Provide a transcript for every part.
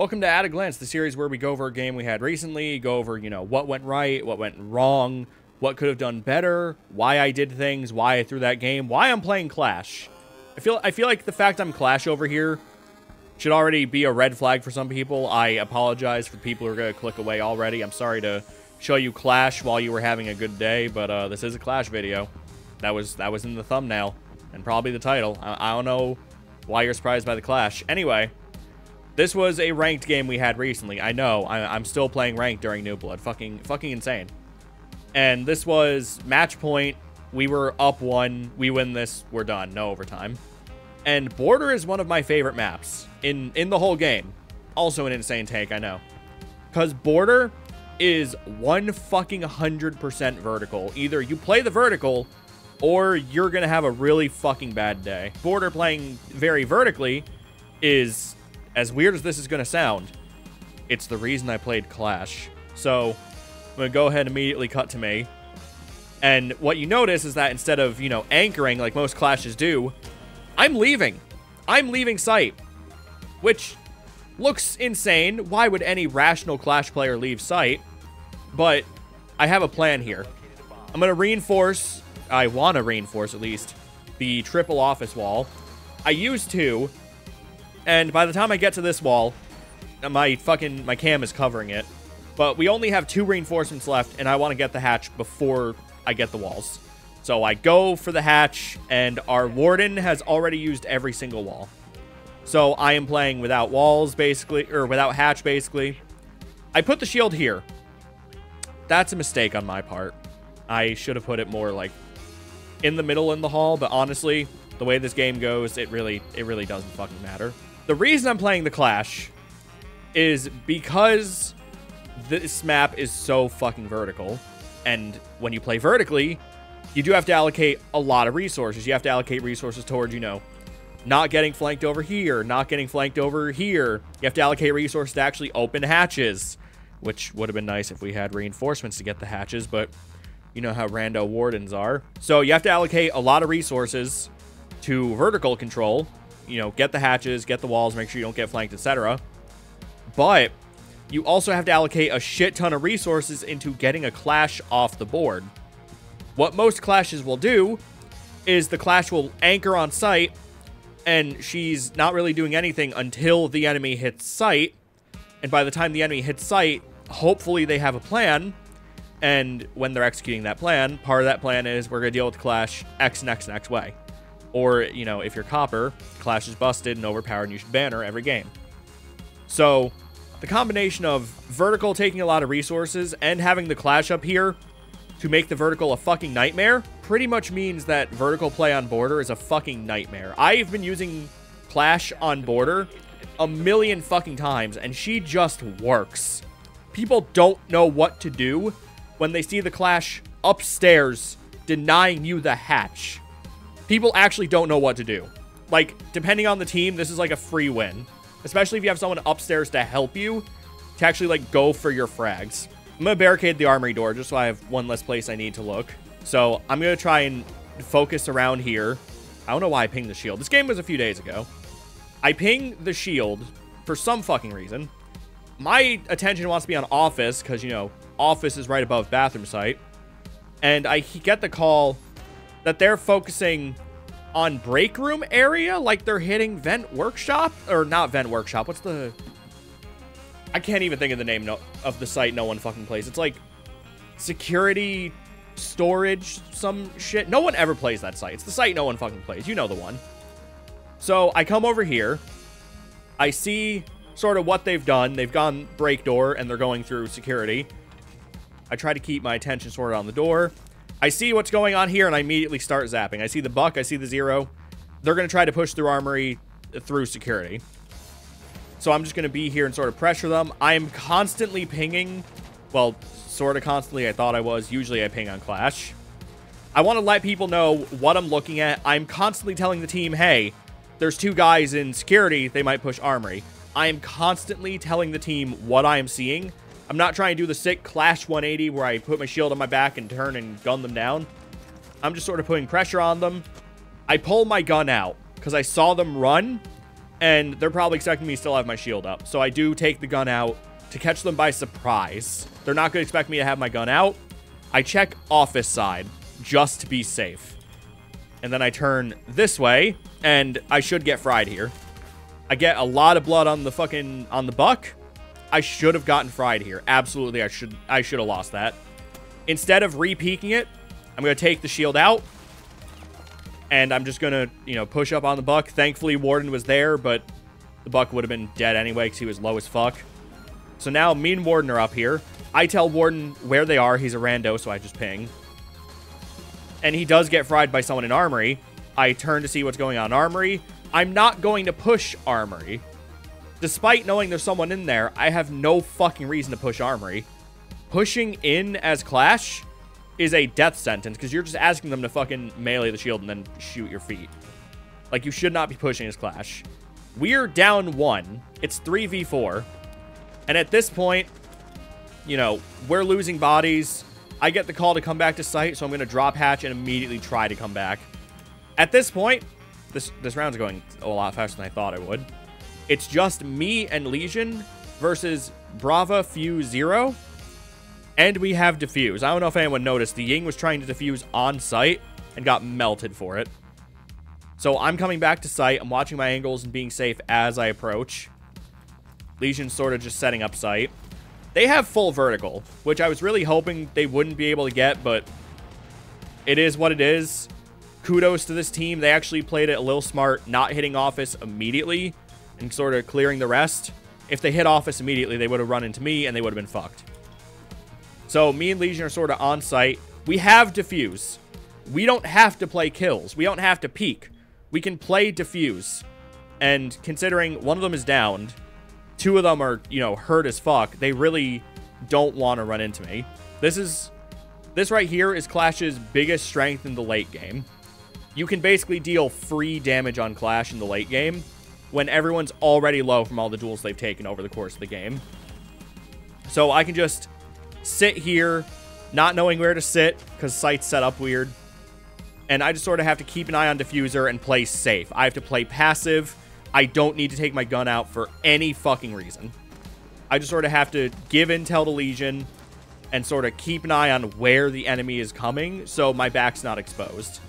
Welcome to At a Glance, the series where we go over a game we had recently, go over, you know, what went right, what went wrong, what could have done better, why I did things, why I threw that game, why I'm playing Clash. I feel I feel like the fact I'm Clash over here should already be a red flag for some people. I apologize for people who are going to click away already. I'm sorry to show you Clash while you were having a good day, but uh, this is a Clash video. That was that was in the thumbnail and probably the title. I, I don't know why you're surprised by the Clash. Anyway, this was a ranked game we had recently. I know. I, am still playing ranked during New Blood. Fucking, fucking insane. And this was match point. We were up one. We win this. We're done. No overtime. And Border is one of my favorite maps in, in the whole game. Also an insane take, I know. Because Border is one fucking 100% vertical. Either you play the vertical or you're going to have a really fucking bad day. Border playing very vertically is as weird as this is going to sound, it's the reason I played Clash. So I'm going to go ahead and immediately cut to me. And what you notice is that instead of, you know, anchoring like most Clashes do, I'm leaving. I'm leaving site. Which looks insane. Why would any rational Clash player leave site? But I have a plan here. I'm going to reinforce, I want to reinforce at least, the triple office wall. I used to, and by the time I get to this wall, my fucking, my cam is covering it. But we only have two reinforcements left, and I want to get the hatch before I get the walls. So I go for the hatch, and our warden has already used every single wall. So I am playing without walls, basically, or without hatch, basically. I put the shield here. That's a mistake on my part. I should have put it more, like, in the middle in the hall, but honestly, the way this game goes, it really, it really doesn't fucking matter. The reason I'm playing the Clash is because this map is so fucking vertical. And when you play vertically, you do have to allocate a lot of resources. You have to allocate resources towards, you know, not getting flanked over here, not getting flanked over here. You have to allocate resources to actually open hatches, which would have been nice if we had reinforcements to get the hatches, but you know how rando wardens are. So you have to allocate a lot of resources to vertical control, you know, get the hatches, get the walls, make sure you don't get flanked, etc. But you also have to allocate a shit ton of resources into getting a clash off the board. What most clashes will do is the clash will anchor on site and she's not really doing anything until the enemy hits site. And by the time the enemy hits site, hopefully they have a plan. And when they're executing that plan, part of that plan is we're going to deal with Clash X and X and X way. Or, you know, if you're Copper, Clash is busted and overpowered and you should banner every game. So, the combination of Vertical taking a lot of resources and having the Clash up here to make the Vertical a fucking nightmare pretty much means that Vertical play on Border is a fucking nightmare. I've been using Clash on Border a million fucking times, and she just works. People don't know what to do when they see the Clash upstairs denying you the hatch people actually don't know what to do. Like, depending on the team, this is like a free win. Especially if you have someone upstairs to help you to actually, like, go for your frags. I'm going to barricade the armory door just so I have one less place I need to look. So I'm going to try and focus around here. I don't know why I pinged the shield. This game was a few days ago. I ping the shield for some fucking reason. My attention wants to be on office because, you know, office is right above bathroom site. And I get the call that they're focusing on break room area like they're hitting vent workshop or not vent workshop what's the i can't even think of the name of the site no one fucking plays. It's like security storage some shit. No one ever plays that site. It's the site no one fucking plays. You know the one. So i come over here. I see sort of what they've done. They've gone break door and they're going through security. I try to keep my attention sort of on the door I see what's going on here, and I immediately start zapping. I see the buck, I see the zero. They're going to try to push through armory uh, through security. So I'm just going to be here and sort of pressure them. I am constantly pinging. Well, sort of constantly. I thought I was. Usually I ping on Clash. I want to let people know what I'm looking at. I'm constantly telling the team, hey, there's two guys in security. They might push armory. I am constantly telling the team what I am seeing I'm not trying to do the sick Clash 180 where I put my shield on my back and turn and gun them down. I'm just sort of putting pressure on them. I pull my gun out because I saw them run and they're probably expecting me to still have my shield up. So I do take the gun out to catch them by surprise. They're not going to expect me to have my gun out. I check office side just to be safe. And then I turn this way, and I should get fried here. I get a lot of blood on the fucking, on the buck. I should have gotten fried here. Absolutely, I should I should have lost that. Instead of re-peeking it, I'm going to take the shield out. And I'm just going to, you know, push up on the buck. Thankfully, Warden was there, but the buck would have been dead anyway because he was low as fuck. So now me and Warden are up here. I tell Warden where they are. He's a rando, so I just ping. And he does get fried by someone in Armory. I turn to see what's going on Armory. I'm not going to push Armory. Despite knowing there's someone in there, I have no fucking reason to push Armory. Pushing in as Clash is a death sentence because you're just asking them to fucking melee the shield and then shoot your feet. Like, you should not be pushing as Clash. We're down one. It's 3v4. And at this point, you know, we're losing bodies. I get the call to come back to site, so I'm going to drop hatch and immediately try to come back. At this point, this, this round's going a lot faster than I thought it would. It's just me and Lesion versus Brava Fuse Zero. And we have Defuse. I don't know if anyone noticed. The Ying was trying to defuse on site and got melted for it. So I'm coming back to site. I'm watching my angles and being safe as I approach. Lesion's sort of just setting up site. They have full vertical, which I was really hoping they wouldn't be able to get, but it is what it is. Kudos to this team. They actually played it a little smart, not hitting office immediately and sort of clearing the rest. If they hit office immediately, they would have run into me and they would have been fucked. So me and Lesion are sort of on site. We have defuse. We don't have to play kills. We don't have to peek. We can play defuse. And considering one of them is downed, two of them are, you know, hurt as fuck. They really don't want to run into me. This is... This right here is Clash's biggest strength in the late game. You can basically deal free damage on Clash in the late game when everyone's already low from all the duels they've taken over the course of the game. So I can just sit here, not knowing where to sit, because site's set up weird. And I just sort of have to keep an eye on Defuser and play safe. I have to play passive I don't need to take my gun out for any fucking reason. I just sort of have to give intel to Lesion and sort of keep an eye on where the enemy is coming so my back's not exposed.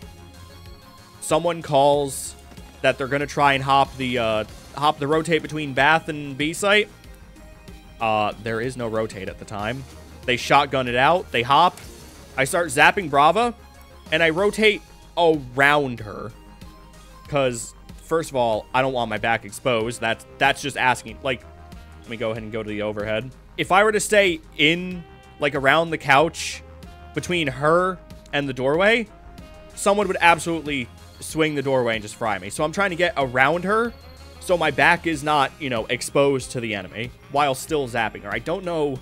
Someone calls that they're going to try and hop the uh, hop the rotate between Bath and B site. Uh, there is no rotate at the time. They shotgun it out. They hop. I start zapping Brava, and I rotate around her because first of all, I don't want my back exposed. That's that's just asking. Like, let me go ahead and go to the overhead. If I were to stay in, like, around the couch between her and the doorway, someone would absolutely swing the doorway and just fry me. So I'm trying to get around her so my back is not, you know, exposed to the enemy while still zapping her. I don't know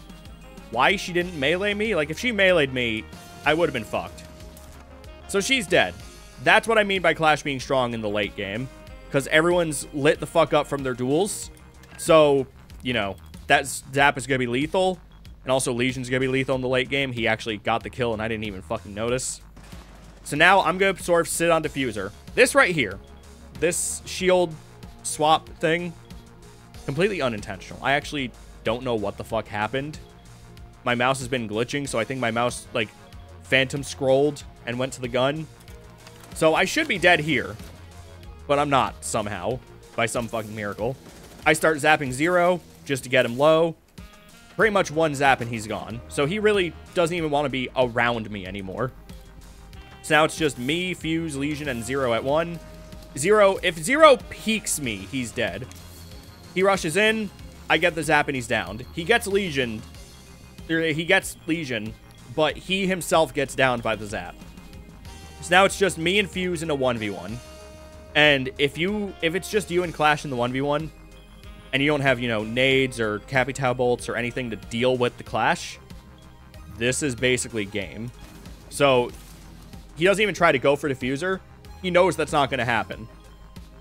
why she didn't melee me. Like, if she meleeed me, I would have been fucked. So she's dead. That's what I mean by Clash being strong in the late game because everyone's lit the fuck up from their duels. So, you know, that Zap is going to be lethal. And also Lesion's going to be lethal in the late game. He actually got the kill and I didn't even fucking notice. So now I'm going to sort of sit on Defuser. This right here, this shield swap thing, completely unintentional. I actually don't know what the fuck happened. My mouse has been glitching, so I think my mouse, like, phantom scrolled and went to the gun. So I should be dead here but I'm not somehow, by some fucking miracle. I start zapping Zero just to get him low. Pretty much one zap and he's gone. So he really doesn't even want to be around me anymore. So now it's just me, Fuse, Lesion, and Zero at one. Zero, if Zero peeks me, he's dead. He rushes in, I get the zap and he's downed. He gets Lesion, er, he gets Lesion, but he himself gets downed by the zap. So now it's just me and Fuse in a 1v1. And if you if it's just you and Clash in the 1v1, and you don't have, you know, nades or Capitao bolts or anything to deal with the Clash, this is basically game. So he doesn't even try to go for Defuser. He knows that's not going to happen.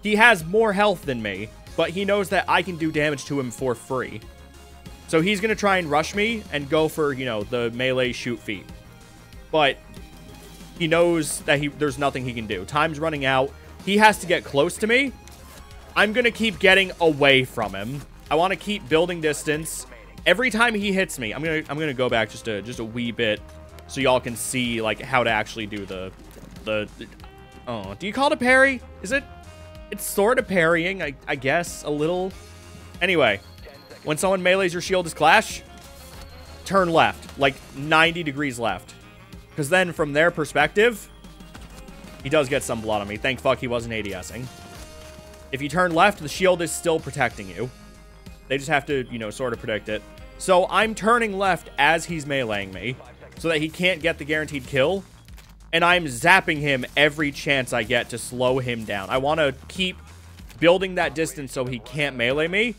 He has more health than me, but he knows that I can do damage to him for free. So he's going to try and rush me and go for, you know, the melee shoot feat. But he knows that he there's nothing he can do. Time's running out. He has to get close to me. I'm going to keep getting away from him. I want to keep building distance. Every time he hits me, I'm going to I'm going to go back just a just a wee bit so y'all can see like how to actually do the the Oh, do you call it a parry? Is it it's sort of parrying, I, I guess, a little. Anyway, when someone melees your shield as Clash, turn left, like 90 degrees left. Because then from their perspective, he does get some blood on me. Thank fuck he wasn't ADSing. If you turn left, the shield is still protecting you. They just have to, you know, sort of predict it. So I'm turning left as he's meleeing me so that he can't get the guaranteed kill. And I'm zapping him every chance I get to slow him down. I want to keep building that distance so he can't melee me.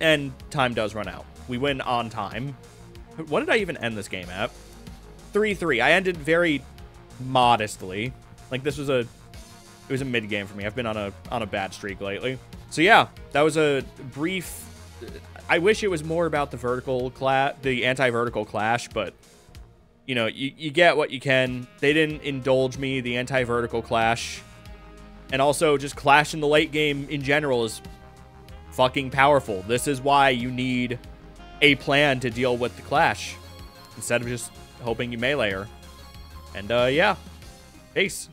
And time does run out. We win on time. What did I even end this game at? 3-3. I ended very modestly. Like, this was a... It was a mid game for me. I've been on a on a bad streak lately. So yeah, that was a brief... I wish it was more about the vertical clash, the anti-vertical clash, but you know, you, you get what you can. They didn't indulge me, the anti-vertical clash. And also, just clash in the late game in general is fucking powerful. This is why you need a plan to deal with the clash. Instead of just hoping you melee her. And, uh, yeah. Peace.